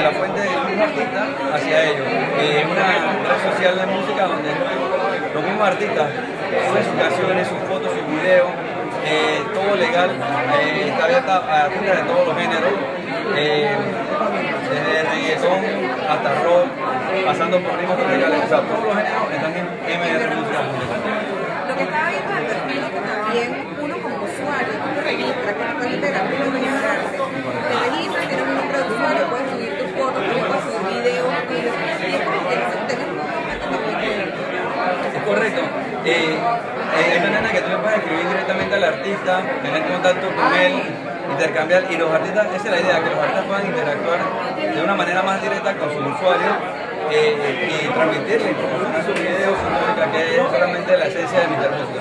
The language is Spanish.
de la fuente de mismos artistas hacia ellos. Es una red social de música donde los mismos artistas sus canciones, sus fotos, sus videos, eh, todo legal, eh, está abierta a artistas de todos los géneros, eh, desde reggaetón hasta rock, pasando por ritmos tropicales, o sea, todos los géneros están en MR Música. Lo que estaba viendo el es que también uno como usuario, registras, que tú integrar tu registrarte, te registras, tienes un nombre de usuario, puedes subir tus fotos, puedes subir videos, vídeos, y es como que tenés un momento también Es correcto. Eh, eh, es una manera que tú le puedes escribir directamente al artista, tener contacto con él, intercambiar, y los artistas, esa es la idea, que los artistas puedan interactuar de una manera más directa con sus usuarios eh, y transmitirle información a sus videos, su música, que es solamente la esencia de mi música.